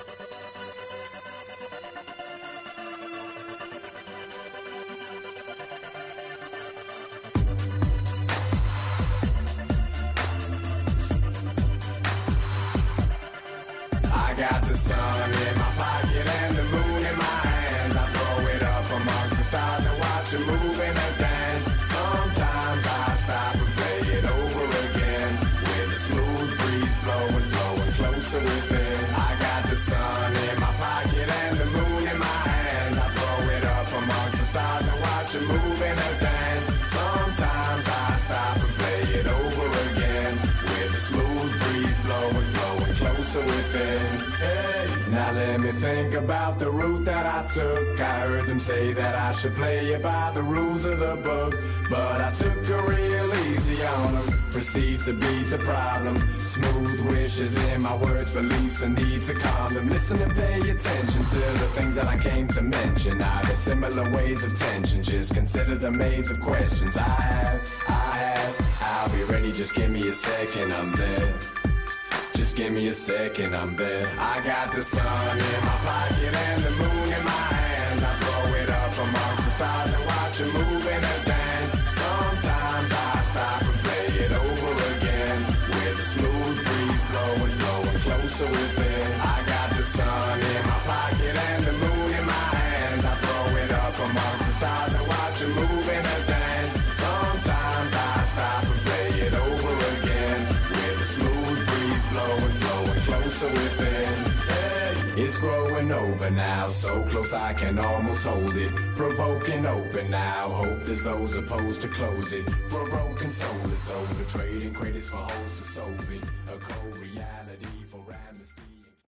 I got the sun in my pocket and the moon in my hands. I throw it up amongst the stars and watch it move in a dance. Sometimes I stop and play it over again. With a smooth breeze blowing, flowing closer within. Sun in my pocket and the moon in my hands. I throw it up amongst the stars and watch it move in a dance. Blowing, flowing closer within. Hey, now let me think about the route that I took. I heard them say that I should play it by the rules of the book. But I took a real easy on them. Proceed to beat the problem. Smooth wishes in my words, beliefs, and need to calm them. Listen and pay attention to the things that I came to mention. I've had similar ways of tension. Just consider the maze of questions I have. I have. I'll be ready. Just give me a second. I'm there. Just give me a second, I'm there. I got the sun in my pocket and the moon in my hands. I throw it up amongst the stars and watch it move in a dance. It's growing over now, so close I can almost hold it. Provoking open now, hope there's those opposed to close it. For broken soul, it's over. Trading credits for holes to solve it. A COVID